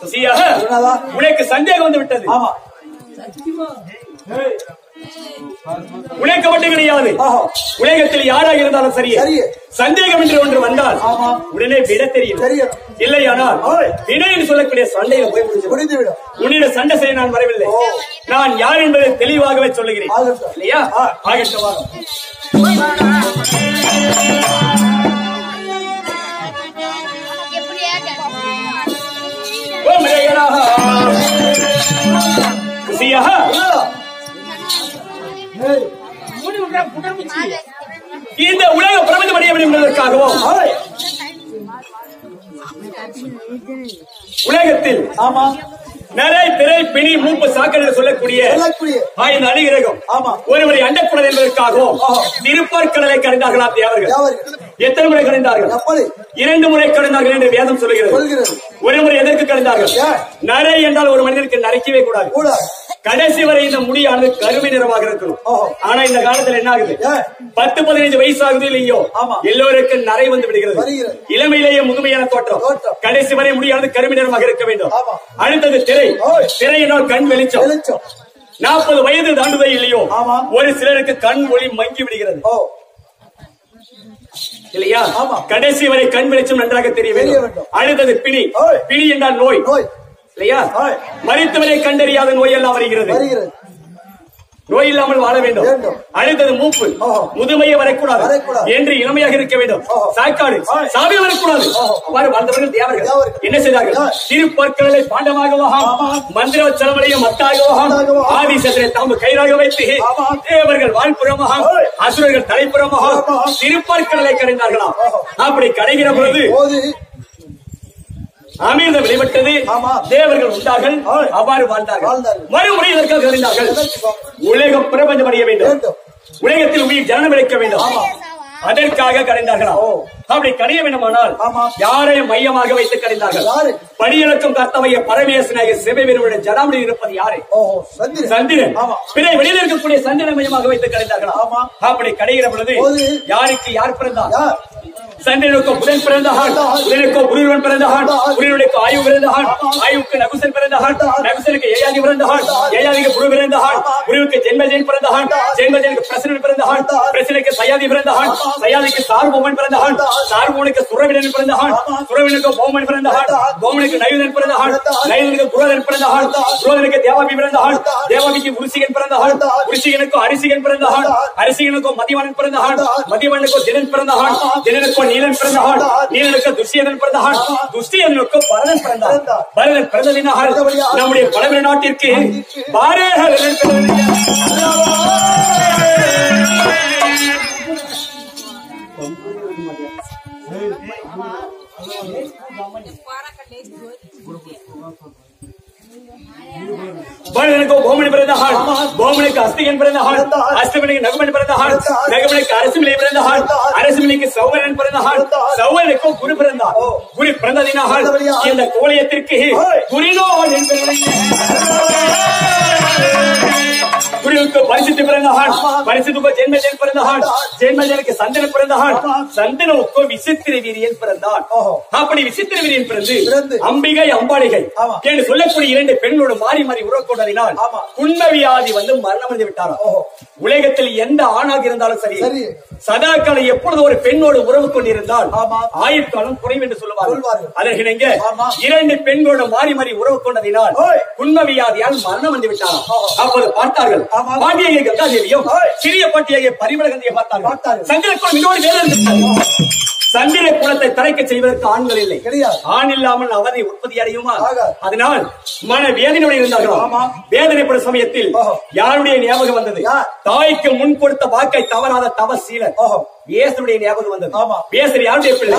சசியாக. உனக்கு சந்தேகம் வந்து விட்டது உனக்கு மட்டும் கிடையாது. உலகத்தில் யாராக இருந்தாலும் சரி. சந்தேகம் என்று ஒன்று வந்தால். உடனே விட தெரியும் தெரியும். இல்லையானால். விடை என்று சொல்லக்கூடிய சண்டையில போய் முடிஞ்சு முடிந்து விடும் உன்னிடம் சண்டை செய்ய நான் வரவில்லை. நான் யார் என்பதை தெளிவாகவே சொல்லுகிறேன். இல்லையா ஆகட்டும் குசியாக இந்த உலக பிரபஞ்சம் அடைய வேண்டும் என்பதற்காகவும். உலகத்தில் ஆமா நிறை திரை பிணி மூப்பு சாக்கடை சொல்லக்கூடிய ஐந்து அணிகிரகம் ஆமா. ஒருவரை அண்டக்கூடாது என்பதற்காகவும் ஆஹா. திருப்பார்கடலை கடைந்தார்களா தேவர்கள் எத்தனை முறை கடைந்தார்கள்? எப்படி இரண்டு முறை கடந்தார்கள் என்று வேதம் சொல்லுகிறது. சொல்கிறது ஒரு முறை எதற்கு கடந்தார்கள்? ஏன்? நரை என்றால் ஒரு மனிதனுக்கு நரைக்கவே கூடாது. கூட கடைசி வரை இந்த முடியானது கருமை நிறமாக இருக்கணும். ஆனா இந்த காலத்துல என்ன ஆகுது? பத்து பதினைந்து வயசு ஆகுது இல்லையோ? ஆமா. எல்லோருக்கும் நரை வந்து விடுகிறது. இளமையிலேயே முதுமையான தோற்றம். கடைசி வரை முடியானது கருமை நிறமாக இருக்க வேண்டும். ஆமா. அடுத்தது திரை. திரை என்றால் கண் வெளிச்சம். நாற்பது வயது தாண்டுதே இல்லையோ? ஆமா. ஒரு சிலருக்கு கண் ஒளி மங்கி விடுகிறது. ஓ. இல்லையா. கடைசி வரை கண் வெளிச்சம் நன்றாக தெரிய வேண்டும். அடுத்தது பிணி. பிணி என்றால் நோய் இல்லையா. மறித்தவரை கண்டறியாத நோய் எல்லாம் வருகிறது நோய் இல்லாமல் வாழ வேண்டும். அடுத்தது மூப்பு. முதுமையை வரக்கூடாது. என்று இளமையாக இருக்க வேண்டும். சாக்காடு. சாவி வரக்கூடாது வாழ்ந்தவர்கள் தேவர்கள். என்ன செய்தார்கள். திருப்பற்களை பாண்டமாகவும் ஆமா. மந்திரோச்சலமலையும் மத்தாகவும் மத்தாகவும். ஆதிசத்திரை தாம்பு கைராக வைத்து. தேவர்கள் வாழ்புறமாக. அசுரர்கள் தலைப்புறமாக. திருப்பற்களை கடைந்தார்களாம். அப்படி கடைகிற பொழுது அமிர்தம் வெளிப்பட்டது ஆமா. தேவர்கள் உண்டார்கள். அவ்வாறு வாழ்ந்தார்கள். மறுமுறை இதற்காக அறிந்தார்கள்? உலகம் பிரபஞ்சம் அடைய வேண்டும். உலகத்தில் உயிர் ஜனனம் எடுக்க வேண்டும் ஆமா. அதற்காக கடைந்தார்களாம் ஓ. அப்படி கடைய வேண்டுமானால். யாரை மையமாக வைத்து கடைந்தார்கள் யாரு? படியிறக்கும் கர்த்தவைய பரமேசனாக சிவபெருமுடைய ஜடாமுடி இருப்பது யாரு? சந்திரன். பிற வெளியில் இருக்கக்கூடிய சந்திரனை மையமாக வைத்து கடைந்தார்களா ஆமா. அப்படி கடைகிற பொழுது. யாருக்கு யார் பிறந்தார்? சந்திரனுக்கு புதன் பிறந்தஹான் புதனுக்கு குருவன் பிறந்தஹான் குருவனுக்கு ஆயு பிறந்தஹான் ஆயுவுக்கு நகுசன் பிறந்தஹான் நகுசனுக்கு ஏயாதி பிறந்தஹான் ஏயாதிக்கு குரு பிறந்தஹான் குருவுக்கு ஜென்மஜென் பிறந்தஹான் ஜென்மஜனுக்கு பிரசனன் பிறந்தஹான் பிரசனுக்கு சயாதி பிறந்தஹான் சயாதிக்கு சார்போனுக்கு சுரவிடன் பிறந்தஹான் சுரவினுக்கு போமன் பிறந்தஹான் போமனுக்கு நயுதன் பிறந்தஹான் நயுதனுக்கு குரோதன் பிறந்தஹான் குரோதனுக்கு தேவாபி பிறந்தஹான் தேவாபிக்கு உருசிகன் பிறந்தஹான் உருசிகனுக்கு அரிசிகன் பிறந்தஹான் அரிசிகனுக்கு மதிவானன் பிறந்தஹான் மதிவானுக்கு ஜெனன் பிறந்தஹான் ஜெனனுக்கு நீலன் பிறந்தஹான் நீலனுக்கு துஷ்யதன் பிறந்தஹான் துஷ்யதனுக்கு பரதன் பிறந்தான் பரதன் பிறந்ததினால் நம்முடைய பழமை நாட்டிற்கு ಬಣ್ಣನಿಗೂ ಭೂಮಣಿ ಬರೆದ ಹಾಳು ಭೂಮಣಿಗೆ ಹಸ್ತಿಗೆನ್ ಬರೆದ ಹಾಳು ಹಸ್ತಮಣಿಗೆ ನಗಮಣಿ ಬರೆದ ಹಾಳು ನಗಮಣಿಗೆ ಅರಸಿಮಣಿ ಬರೆದ ಹಾಳು ಅರಸಿಮಣಿಗೆ ಸೌವರ್ಣನ್ ಬರೆದ ಹಾಳು ಸೌವರ್ಣಕ್ಕೂ ಗುರು ಬರೆದ ಗುರಿ ಬರೆದ ದಿನ ಹಾಳು ಎಂದ ಕೋಳಿಯ ತಿರುಕಿ ಗುರಿನೋ சந்தன விசித்திர வீரியன் பிறந்தான் ஓஹோ. அப்படி விசித்திர வீரியன் பிறந்து. அம்பிகை அம்பாளிகை. என்று சொல்லக்கூடிய இரண்டு பெண்களோடு மாறி மாறி உறவுக்கொண்டதினால் ஆமா. குண்ம வியாதி வந்து மரணம் அடைந்து விட்டாராம். உலகத்தில் எந்த ஆணாக இருந்தாலும் சரி சரி. சதாக்காலம் எப்பொழுது ஒரு பெண்ணோடு உறவு கொண்டிருந்தால் ஆமா. ஆயுட்காலம் குறைவு என்று சொல்லுவார்கள் சொல்வார்கள். அதற்கு இணங்க ஆமா. இரண்டு பெண்களோடு மாறி மாறி உறவு கொண்டதினால். குண்ம வியாதியால் மரணம் வந்து விட்டாராம். அப்போது பார்த்தார்கள் ஆமா. பாண்டியகை கங்காதேவியும். சிறிய பாட்டியகை பரிமளகந்தியை பார்த்தார்கள். சங்கரக்குளம் இன்னொரு வேலை சந்திர குலத்தை தலைக்க செய்வதற்கு ஆண்கள் இல்லை கிடையாது. ஆண் இல்லாமல் அவதை உற்பத்தி அடையுமா. அதனால் மன வேதனையோடு இருந்தார்களோ ஆமா. வேதனைப்படும் சமயத்தில். யாருடைய ஞாபகம் வந்தது? தாய்க்கு முன் கொடுத்த வாக்கை தவறாத தவசீலன் வேசனுடைய ஞாபகம் வந்தது ஆமா. வேசர் யாருடைய பிள்ளை?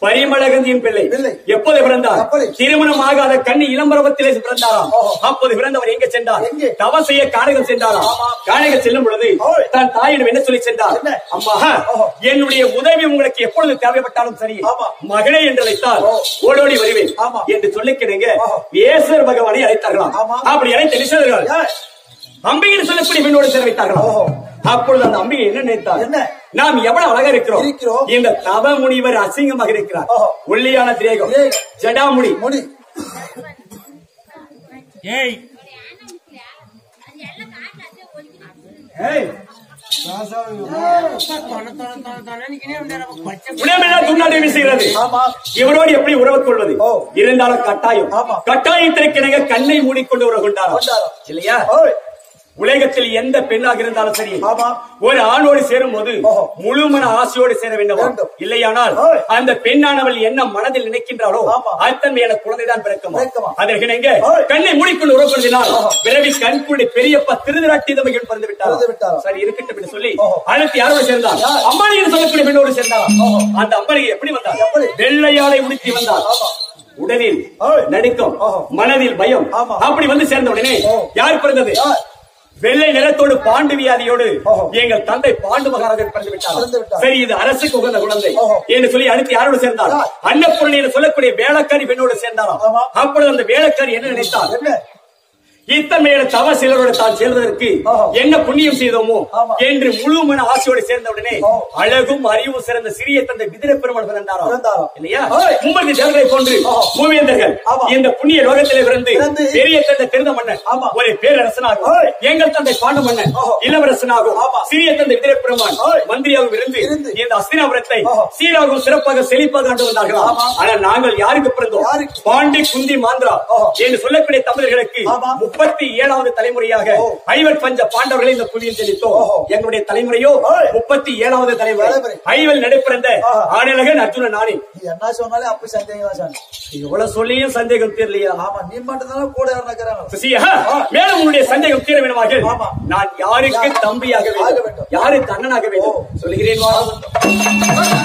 பரிமளகந்தியின் பிள்ளை. எப்போது பிறந்தார்? திருமணம் ஆகாத கண்ணி இளம்பருவத்திலே பிறந்தாராம். அப்போது பிறந்தவர் எங்க சென்றார் எங்கே? தவம் செய்ய காணகம் சென்றாராம் ஆமா. காணகம் செல்லும் பொழுது. தன் தாயிடம் என்ன சொல்லி சென்றார்? அம்மா. என்னுடைய உதவி உங்களுக்கு எப்பொழுது தேவைப்பட்டாலும் சரி. மகனே என்று அழைத்தால். ஓடோடி வருவேன். என்று சொல்லிக்கிறீங்க. வேசர் பகவானை அழைத்தார்களாம். அப்படி அழைத்து யார்? அம்பிகை சொல்லக்கூடிய பெண்ணோடு. அப்பொழுது அந்த அம்பிகை என்ன நினைத்தார் என்ன? நாம் எவ்வளவு அழகா இருக்கிறோம். இருக்கிறோம். இந்த தவ முனிவர் அசிங்கமாக இருக்கிறார். ஒல்லியான திரேகம். ஜடாமுடி முடி ஏய். இவரோடு எப்படி உறவு கொள்வது? ஓ. இருந்தாலும் கட்டாயம். ஆமா. கட்டாயத்திற்கிணங்க கண்ணை மூடிக்கொண்டு உறவு கொண்டாராம். கொண்டாராம். இல்லையா? உலகத்தில் எந்த பெண்ணாக இருந்தாலும் சரி ஆமா. ஒரு ஆணோடு சேரும் போது ஓஹோ. முழு மன ஆசையோடு சேர வேண்டும். இல்லையானால். அந்த பெண்ணானவள் என்ன மனதில் நினைக்கின்றாரோ. அத்தன்மையான குழந்தைதான் பிறக்குமா. அதற்கு நீங்க. கண்ணை மூடிக்கொண்டு உறவுப்படுத்தினால் ஓஹோ. பிறவி கண்குடி பெரியப்பா திருதிராட்டி தமைகள் பிறந்து விட்டார். சரி இருக்கட்டும் என்று சொல்லி. அடுத்து யாரோடு சேர்ந்தார் யார்? அம்பானின்னு சொல்லக்கூடிய பெண்ணோடு சேர்ந்தார். அந்த அம்பானி எப்படி வந்தார்? வெள்ளையாலை உடுத்தி வந்தார். உடலில். நடுக்கம். மனதில் பயம். அப்படி வந்து சேர்ந்த உடனே. யார் பிறந்தது? வெள்ளை நிறத்தோடு பாண்டு வியாதியோடு. எங்கள் தந்தை பாண்டு மகாராஜர் பிறந்து விட்டார். சரி இது அரசுக்கு உகந்த குழந்தை. என்று சொல்லி அடுத்து யாரோடு சேர்ந்தார் என்று சொல்லக்கூடிய வேலைக்காரி பெண்ணோடு சேர்ந்தாராம். அப்பொழுது அந்த வேலைக்காரி என்ன நினைத்தார் என்ன இத்தமையான தவ சிலரோடு தான் சேர்வதற்கு. என்ன புண்ணியம் செய்தோமோ. என்று முழு மன ஆசையோடு சேர்ந்த உடனே. அழகும் அறிவும் சிறந்த சிறிய தந்தை விதிர பெருமாள் பிறந்தாராம். இல்லையா. மும்பதி தேவரை போன்று ஆமா. இந்த புண்ணிய லோகத்திலே பிறந்து பெரிய தந்தை திருந்த மன்னன். ஒரு பேரரசனாகும். எங்கள் தந்தை பாண்டு மன்னன். இளவரசனாகும். சிறிய தந்தை விதிர பெருமாள் ஓய். மந்திரியாகவும் இருந்து. இந்த அஸ்தினாபுரத்தை. சீராகவும் சிறப்பாக செழிப்பாக ஆண்டு வந்தார்களாம் ஆமா. ஆனால் நாங்கள் யாருக்கு பிறந்தோம்? பாண்டி குந்தி மாந்திரா. என்று சொல்லக்கூடிய தமிழர்களுக்கு. முப்பத்தி ஏழாவது தலைமுறையாக ஓ. ஐவர் பஞ்ச பாண்டவர்களை இந்த புவியில் தெளித்தோம். எங்களுடைய தலைமுறையோ. முப்பத்தி ஏழாவது தலைமுறை. ஐவல் நடைபிறந்த ஆஹா. ஆனழகன் அர்ஜுன நானி நீ என்ன சொன்னாலே அப்படி சந்தேகம் தான் இவ்வளவு சொல்லியும் சந்தேகம் தீரலையா ஆமா நீ மட்டும் தானே கூட மேலும் உன்னுடைய சந்தேகம் தீர வேணுமாக ஆமா. நான் யாருக்கு யார்? தம்பியாக ஆக வேண்டும். யாருக்கு அண்ணனாக வேண்டும். சொல்கிறேன் வா. ஓ மலையரா.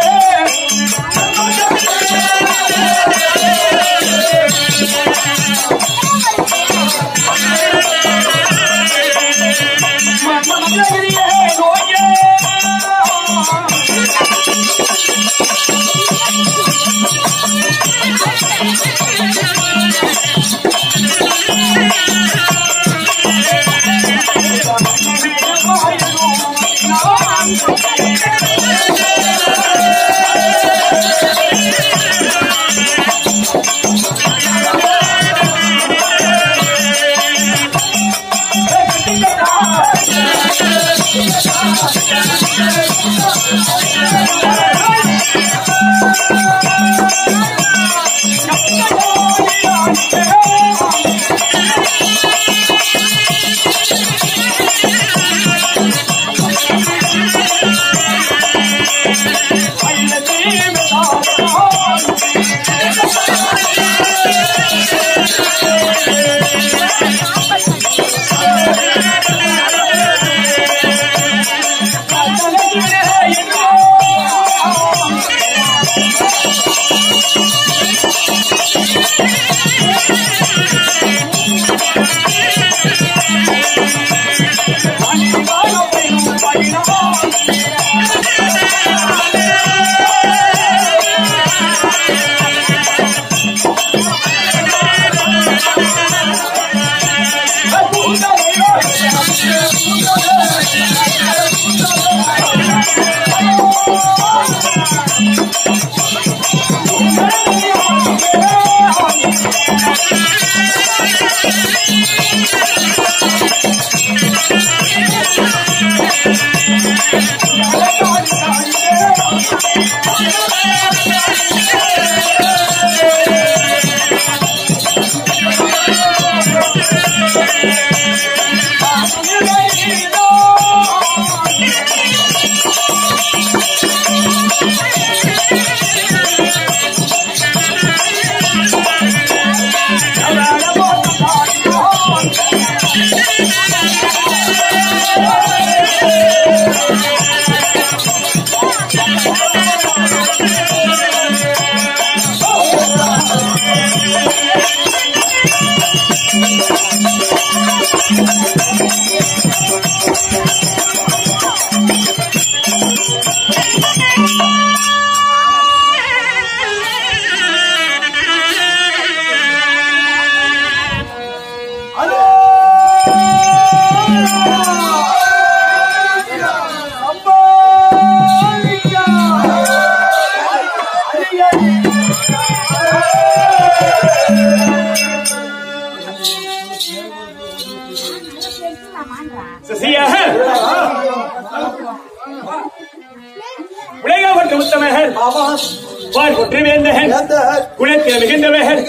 cross ஆமா வார் ஒற்று வேந்தகன். எந்த குலத்தில் மிகுந்தவகன்.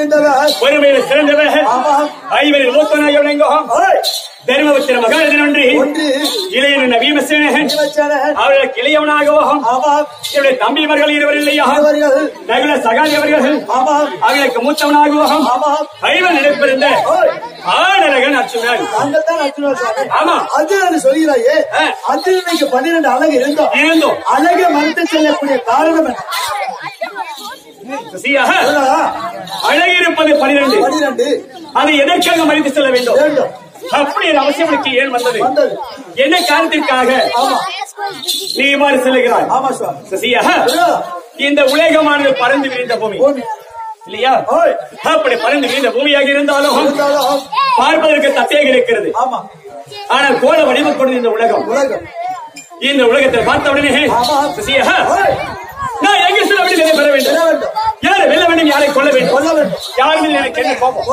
ஒருமையில் சிறந்தவகன். ஐவரில் மூத்தனாக விளங்குவோம் தர்மபுத்திர மகாரதன் ஒன்று. இளையன் இவச்சனகன். அவர்களுக்கு இளையவனாகவும் என்னுடைய தம்பிமார்கள் இருவர் இல்லையா? நகுல சகாதி அவர்கள். அவர்களுக்கு மூத்தவனாகவும் ஐவன் நினைப்பிருந்த ஓய், ஆடரகன் அர்ச்சுனன் ஆமா. அர்ஜுனன் சொல்கிறாயே. அர்ஜுனனுக்கு பன்னிரண்டு அழகு இருந்தோம். இருந்தோம். அழகை மறுத்து செல்லக்கூடிய காரணம் என்ன? சொல்லா, அழகிருப்பது பனிரெண்டு. அதை எதற்காக மறித்து செல்ல வேண்டும்? அப்படி ஒரு அவசியம் ஏன் வந்தது? என்ன காரணத்திற்காக? நீ இவ்வாறு செல்லுகிறாய்? சசியாக இந்த உலகமானது பறந்து விரிந்த பூமி. இல்லையா? அப்படி பறந்து விரிந்த பூமியாக இருந்தாலும் பார்ப்பதற்கு தத்தையாக இருக்கிறது. ஆனால் கோல வடிவம் கொண்டு இந்த உலகம். இந்த உலகத்தை பார்த்த உடனே. சசியாக எதை பெற வேண்டும். யாரை வெல்ல வேண்டும் யாரை கொல்ல வேண்டும்? யார் மேல் எனக்கு என்ன கோபம்.